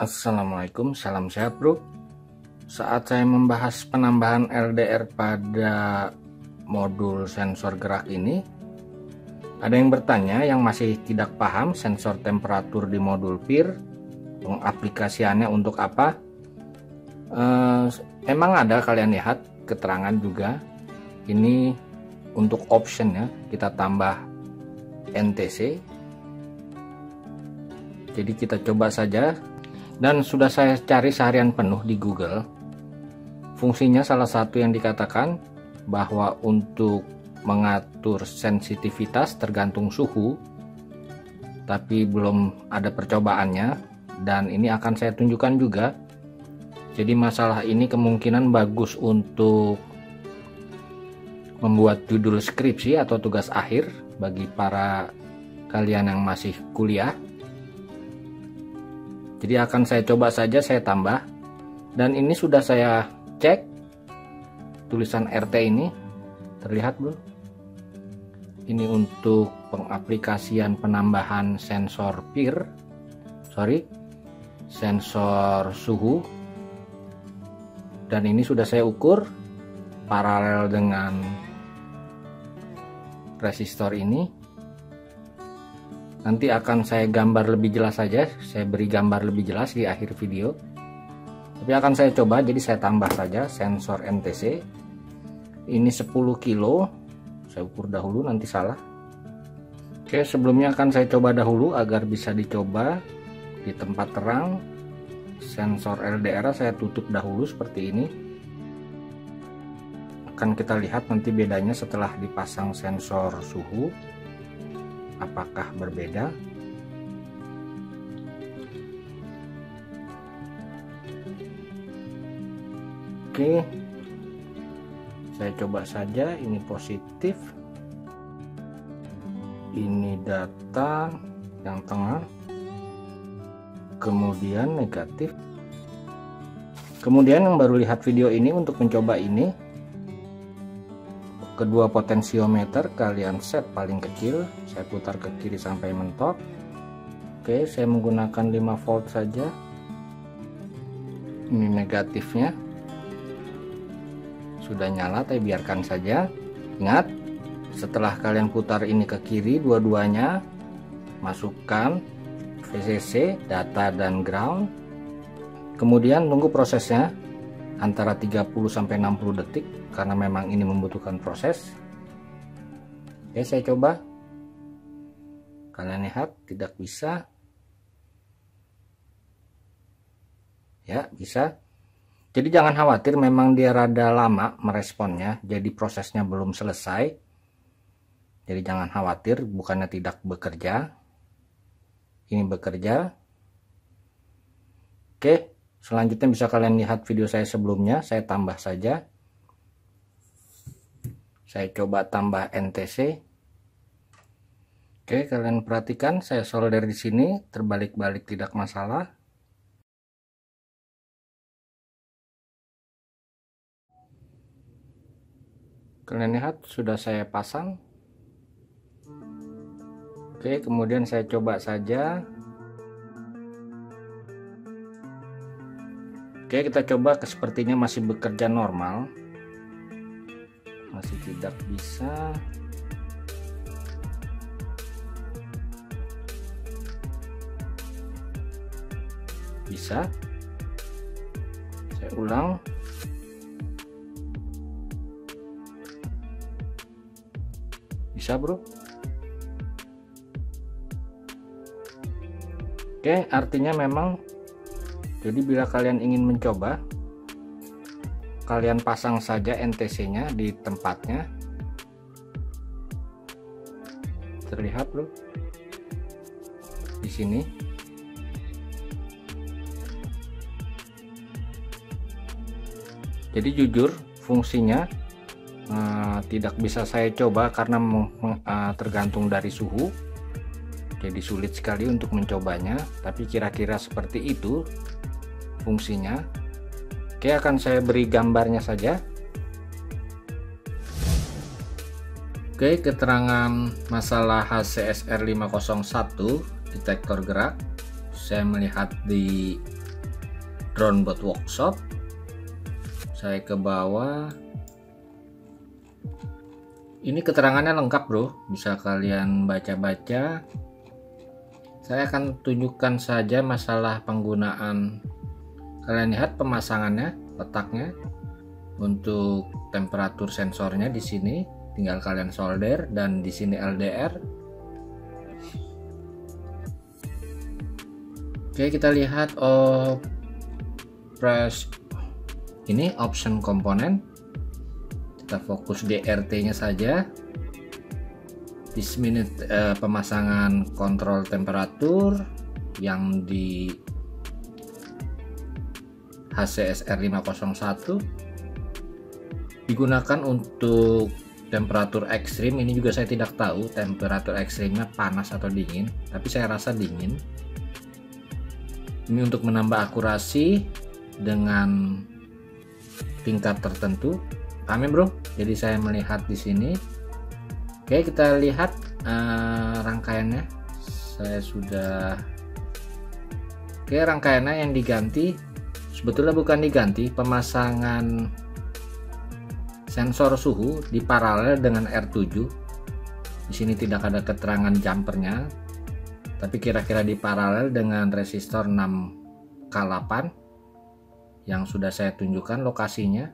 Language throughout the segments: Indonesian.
Assalamualaikum, salam sehat bro. Saat saya membahas penambahan LDR pada modul sensor gerak ini Ada yang bertanya yang masih tidak paham sensor temperatur di modul PIR Pengaplikasiannya untuk apa. Eh, Emang ada? Kalian lihat keterangan juga. Ini untuk option ya kita tambah NTC jadi kita coba saja dan sudah saya cari seharian penuh di Google. Fungsinya salah satu yang dikatakan bahwa untuk mengatur sensitivitas tergantung suhu tapi belum ada percobaannya. Dan ini akan saya tunjukkan juga. Jadi masalah ini kemungkinan bagus untuk membuat judul skripsi atau tugas akhir bagi para kalian yang masih kuliah jadi akan saya coba saja saya tambah. Dan ini sudah saya cek tulisan RT ini. Terlihat belum ini untuk pengaplikasian penambahan sensor PIR. Sorry sensor suhu. Dan ini sudah saya ukur paralel dengan resistor ini nanti akan saya gambar lebih jelas saja. Saya beri gambar lebih jelas di akhir video. Tapi akan saya coba jadi saya tambah saja sensor NTC ini 10 kilo. Saya ukur dahulu nanti salah. Oke sebelumnya akan saya coba dahulu agar bisa dicoba di tempat terang. Sensor LDR saya tutup dahulu seperti ini. Akan kita lihat nanti bedanya setelah dipasang sensor suhu apakah berbeda? Oke. Saya coba saja ini positif. Ini data yang tengah. Kemudian negatif. Kemudian yang baru lihat video ini untuk mencoba ini kedua potensiometer kalian set paling kecil saya putar ke kiri sampai mentok. Oke saya menggunakan 5 volt saja. Ini negatifnya. Sudah nyala tapi biarkan saja. Ingat setelah kalian putar ini ke kiri dua-duanya masukkan VCC data dan ground. Kemudian tunggu prosesnya antara 30 sampai 60 detik karena memang ini membutuhkan proses. Oke saya coba. Kalian lihat tidak bisa. Ya bisa. Jadi jangan khawatir memang dia rada lama meresponnya jadi prosesnya belum selesai. Jadi jangan khawatir bukannya tidak bekerja. Ini bekerja. Oke selanjutnya bisa kalian lihat video saya sebelumnya. Saya tambah saja. Saya coba tambah NTC oke kalian perhatikan. Saya solder di sini. Terbalik-balik tidak masalah. Kalian lihat sudah saya pasang. Oke kemudian saya coba saja oke kita coba ke sepertinya masih bekerja normal. Masih tidak bisa. Bisa. Saya ulang. Bisa bro? Oke artinya memang jadi bila kalian ingin mencoba kalian pasang saja NTC nya di tempatnya. Terlihat bro di sini. Jadi jujur fungsinya uh, tidak bisa saya coba karena uh, tergantung dari suhu. Jadi sulit sekali untuk mencobanya. Tapi kira-kira seperti itu fungsinya. Oke akan saya beri gambarnya saja. Oke keterangan masalah HCSR 501 detektor gerak. Saya melihat di drone bot workshop. Saya ke bawah. Ini keterangannya lengkap bro. Bisa kalian baca-baca. Saya akan tunjukkan saja masalah penggunaan kalian lihat pemasangannya letaknya untuk temperatur sensornya di sini. Tinggal kalian solder dan di sini LDR Oke kita lihat oh press ini option komponen. Kita fokus di RT nya saja. This minute eh, pemasangan kontrol temperatur yang di HCSR 501 digunakan untuk temperatur ekstrim. Ini juga saya tidak tahu temperatur ekstrimnya panas atau dingin tapi saya rasa dingin. Ini untuk menambah akurasi dengan tingkat tertentu. Kami bro. Jadi saya melihat di sini. Oke kita lihat uh, rangkaiannya. Saya sudah oke rangkaiannya yang diganti sebetulnya bukan diganti pemasangan sensor suhu di paralel dengan R7 di sini tidak ada keterangan jumpernya tapi kira-kira di paralel dengan resistor 6K8 yang sudah saya tunjukkan lokasinya.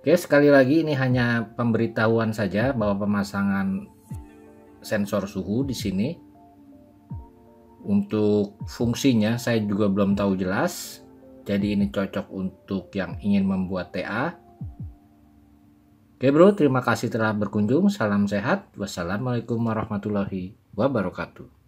Oke, sekali lagi ini hanya pemberitahuan saja bahwa pemasangan sensor suhu di sini untuk fungsinya saya juga belum tahu jelas. Jadi ini cocok untuk yang ingin membuat TA. Oke bro, terima kasih telah berkunjung. Salam sehat. Wassalamualaikum warahmatullahi wabarakatuh.